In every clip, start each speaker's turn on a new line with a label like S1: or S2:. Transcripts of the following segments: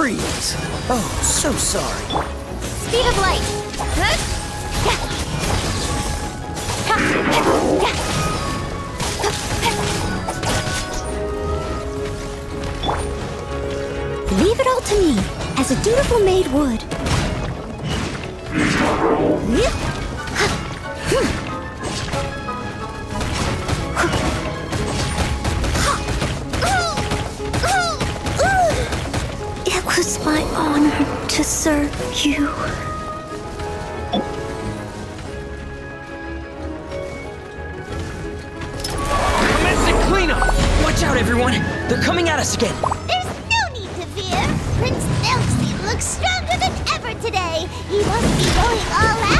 S1: Freeze! Oh, so sorry.
S2: Speed of light. Huh? Leave it all to me, as a dutiful maid would. Hmm. Serve you.
S1: Commencing cleanup! Watch out, everyone! They're coming at us again!
S3: There's no need to fear. Prince Elsie looks stronger than ever today. He must be going all out.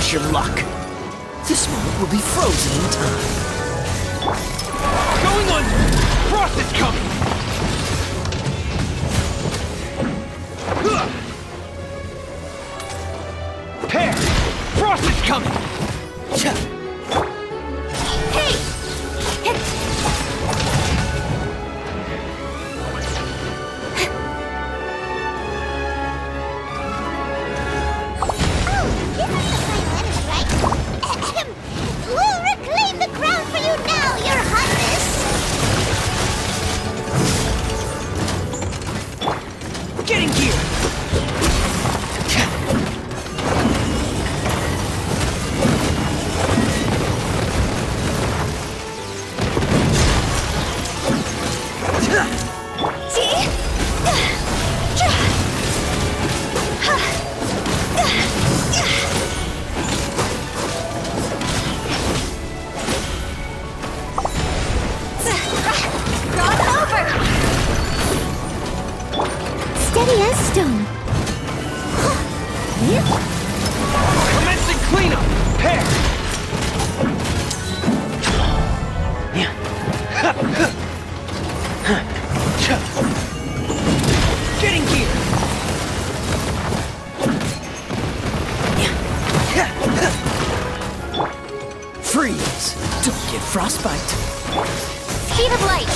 S1: Push your luck! This moment will be frozen in time.
S4: Going under! Frost is coming!
S1: Get in gear! Freeze! Don't get frostbite!
S2: Speed of light.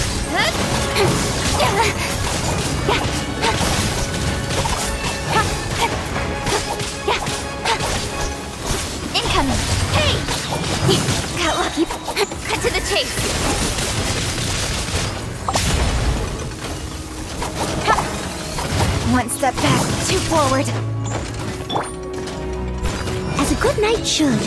S2: Incoming. Hey! Got lucky. Cut to the chase. One step back, two forward.
S3: As a good knight should.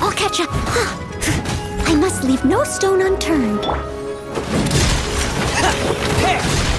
S3: I'll catch up. I must leave no stone unturned.
S1: Pear!